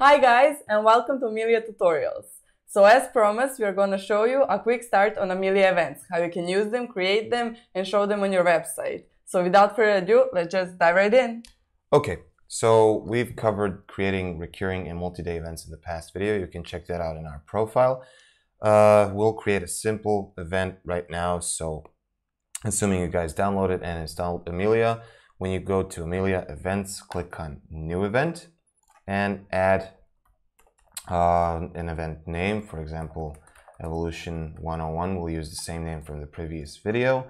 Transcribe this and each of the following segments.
Hi guys and welcome to Amelia Tutorials. So as promised, we are going to show you a quick start on Amelia events, how you can use them, create them, and show them on your website. So without further ado, let's just dive right in. Okay, so we've covered creating recurring and multi-day events in the past video. You can check that out in our profile. Uh, we'll create a simple event right now. So assuming you guys downloaded and installed Amelia, when you go to Amelia events, click on new event and add uh, an event name. For example, Evolution 101 We'll use the same name from the previous video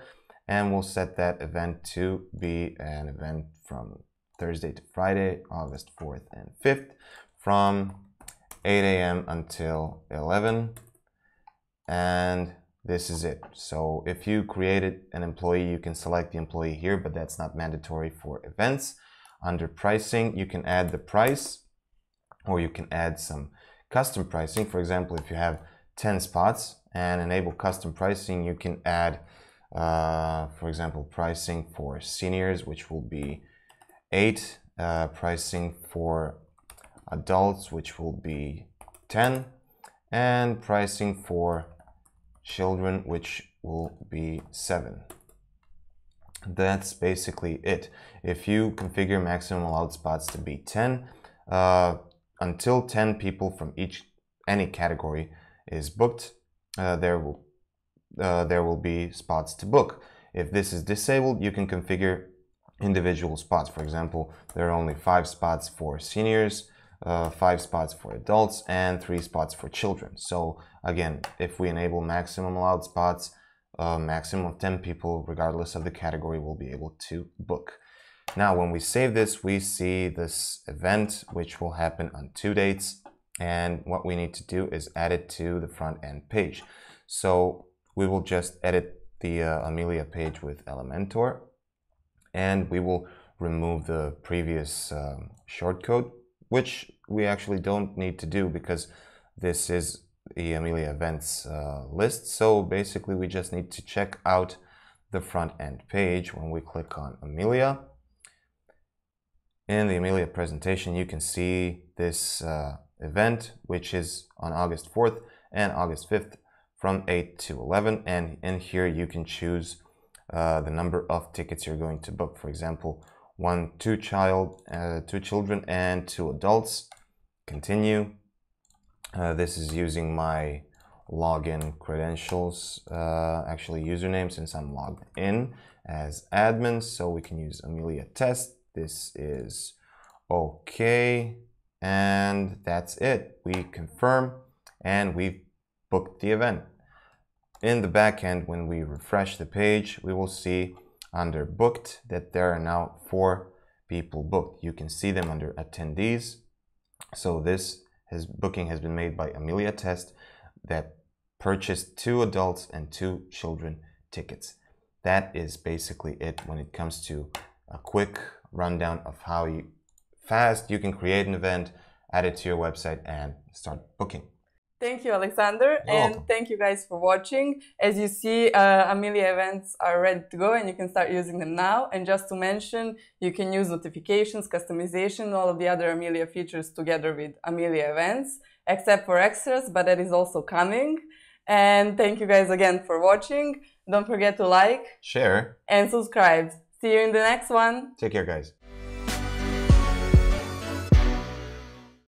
and we'll set that event to be an event from Thursday to Friday, August 4th and 5th from 8 a.m. until 11 and this is it. So if you created an employee, you can select the employee here, but that's not mandatory for events. Under pricing, you can add the price or you can add some custom pricing. For example, if you have 10 spots and enable custom pricing, you can add, uh, for example, pricing for seniors, which will be 8, uh, pricing for adults, which will be 10, and pricing for children, which will be 7. That's basically it. If you configure maximum allowed spots to be 10, uh, until 10 people from each any category is booked, uh, there will uh, there will be spots to book. If this is disabled, you can configure individual spots. For example, there are only five spots for seniors, uh, five spots for adults, and three spots for children. So again, if we enable maximum allowed spots, a uh, maximum of 10 people, regardless of the category, will be able to book. Now, when we save this, we see this event, which will happen on two dates. And what we need to do is add it to the front end page. So we will just edit the uh, Amelia page with Elementor and we will remove the previous um, shortcode, which we actually don't need to do because this is the Amelia events uh, list. So basically we just need to check out the front end page when we click on Amelia in the Amelia presentation, you can see this uh, event, which is on August 4th and August 5th from 8 to 11. And in here, you can choose uh, the number of tickets you're going to book. For example, one, two child, uh, two children and two adults. Continue. Uh, this is using my login credentials, uh, actually username since I'm logged in as admin. So we can use Amelia test this is okay. And that's it. We confirm and we've booked the event. In the backend, when we refresh the page, we will see under booked that there are now four people booked. You can see them under attendees. So this has, booking has been made by Amelia Test that purchased two adults and two children tickets. That is basically it when it comes to a quick rundown of how you, fast you can create an event, add it to your website, and start booking. Thank you, Alexander, You're and welcome. thank you guys for watching. As you see, uh, Amelia events are ready to go and you can start using them now. And just to mention, you can use notifications, customization, all of the other Amelia features together with Amelia events, except for extras, but that is also coming. And thank you guys again for watching. Don't forget to like, share, and subscribe. See you in the next one. Take care, guys.